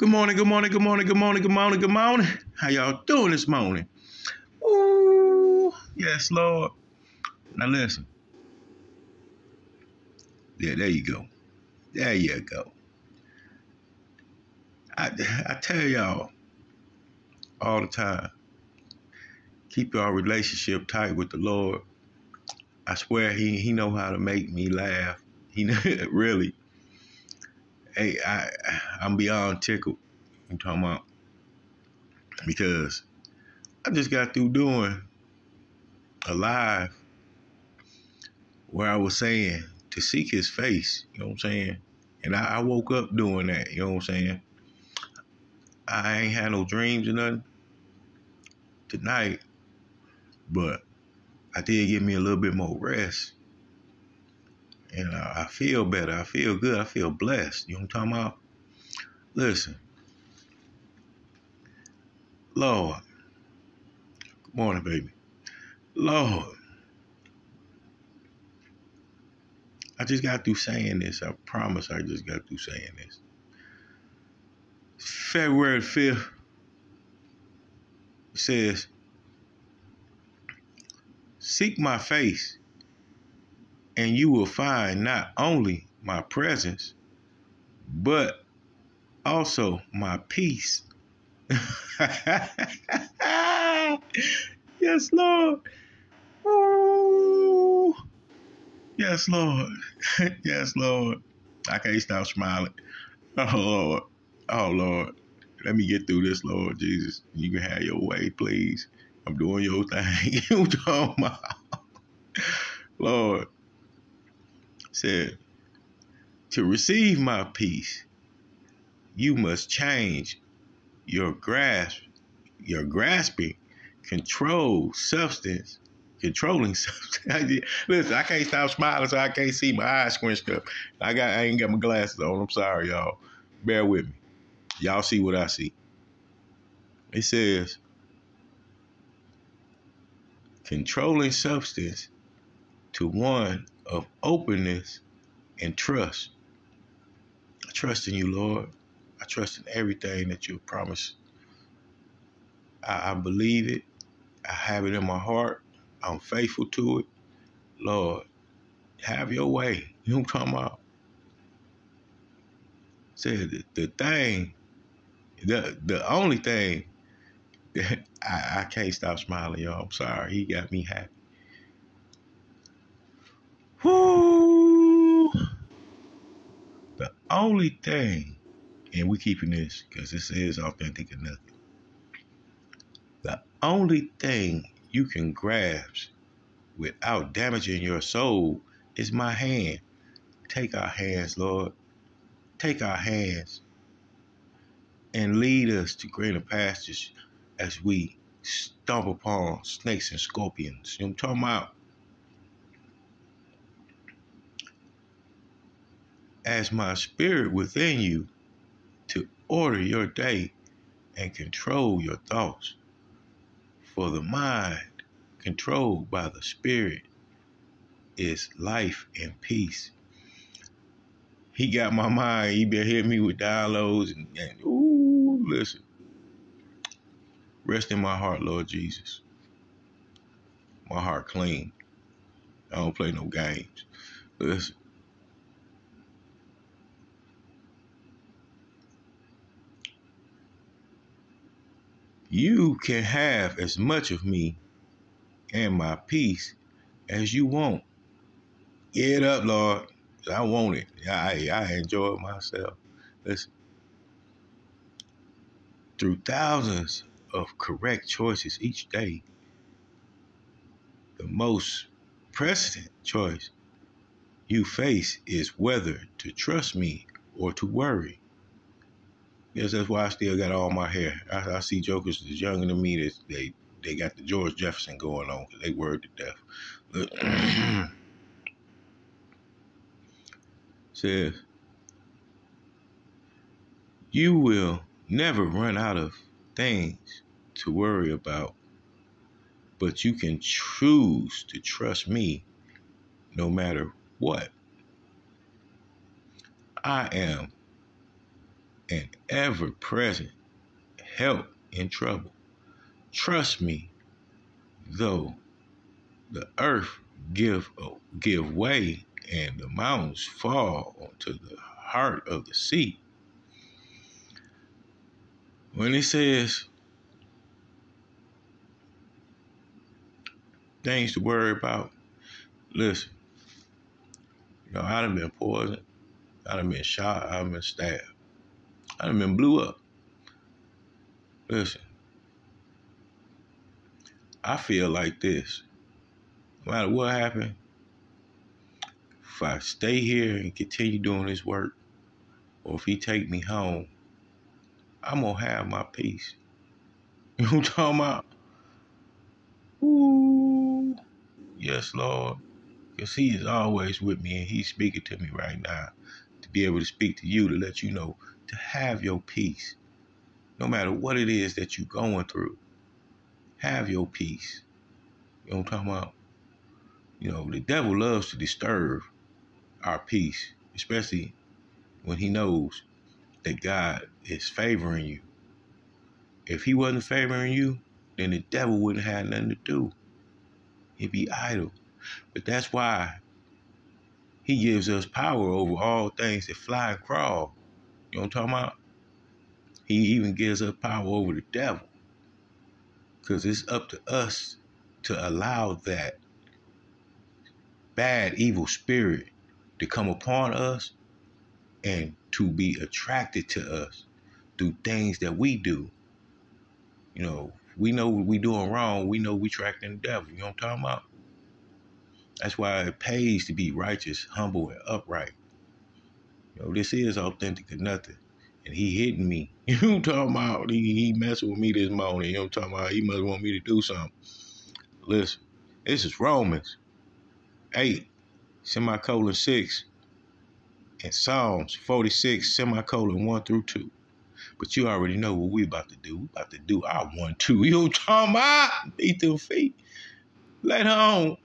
Good morning, good morning, good morning, good morning, good morning, good morning. How y'all doing this morning? Ooh, yes, Lord. Now listen. Yeah, there you go. There you go. I, I tell y'all all the time, keep your relationship tight with the Lord. I swear he he know how to make me laugh. He really. Hey, I I'm beyond tickled. I'm talking about because I just got through doing a live where I was saying to seek his face, you know what I'm saying? And I, I woke up doing that, you know what I'm saying? I ain't had no dreams or nothing tonight, but I did give me a little bit more rest. And I, I feel better. I feel good. I feel blessed. You know what I'm talking about? Listen. Lord. Good morning, baby. Lord. I just got through saying this. I promise I just got through saying this. February 5th says, Seek my face, and you will find not only my presence, but also my peace. yes, Lord. Yes, Lord. yes, Lord. I can't stop smiling. Oh, Lord. Oh, Lord. Let me get through this, Lord Jesus. You can have your way, please. I'm doing your thing. you? Lord said, to receive my peace, you must change your grasp, your grasping, control substance, controlling substance. Listen, I can't stop smiling, so I can't see my eyes squinched up. I got, I ain't got my glasses on. I'm sorry, y'all. Bear with me. Y'all see what I see. It says, controlling substance to one of openness and trust. I trust in you, Lord. I trust in everything that you promised. I, I believe it. I have it in my heart. I'm faithful to it. Lord, have your way. You know talking about? Said the, the thing, the the only thing that I, I can't stop smiling, y'all. I'm sorry. He got me happy. Whoo! The only thing, and we keeping this because this is authentic enough. The only thing you can grasp without damaging your soul is my hand. Take our hands, Lord. Take our hands and lead us to greener pastures as we stomp upon snakes and scorpions. You know I'm talking about? As my spirit within you to order your day and control your thoughts. For the mind controlled by the spirit is life and peace. He got my mind. He been hitting me with downloads and, and ooh, listen. Rest in my heart, Lord Jesus. My heart clean. I don't play no games. Listen. You can have as much of me and my peace as you want. Get up, Lord. I want it. I, I enjoy myself. Listen. Through thousands of correct choices each day, the most precedent choice you face is whether to trust me or to worry. Yes, that's why I still got all my hair. I, I see jokers that's younger than me that they they got the George Jefferson going on they worried to death. Says you will never run out of things to worry about, but you can choose to trust me no matter what. I am and ever present help in trouble. Trust me, though the earth give give way and the mountains fall onto the heart of the sea. When it says things to worry about, listen, you know, I'd have been poisoned, I'd have been shot, I'd have been stabbed, I'd have been blew up. Listen, I feel like this. No matter what happened, if I stay here and continue doing this work, or if he take me home, I'm gonna have my peace. You know what I'm talking about? Ooh, yes, Lord. Because he is always with me and he's speaking to me right now be able to speak to you to let you know to have your peace. No matter what it is that you're going through, have your peace. You know what I'm talking about? You know, the devil loves to disturb our peace, especially when he knows that God is favoring you. If he wasn't favoring you, then the devil wouldn't have nothing to do. He'd be idle. But that's why he gives us power over all things that fly and crawl. You know what I'm talking about? He even gives us power over the devil. Because it's up to us to allow that bad, evil spirit to come upon us and to be attracted to us through things that we do. You know, we know we doing wrong, we know we attracting the devil. You know what I'm talking about? That's why it pays to be righteous, humble, and upright. You know, this is authentic or nothing. And he hitting me. You talking about? He, he messing with me this morning. You know talking about? He must want me to do something. Listen, this is Romans 8, semicolon 6, and Psalms 46, semicolon 1 through 2. But you already know what we about to do. We about to do our one, two. You talking about? Beat them feet. Let home.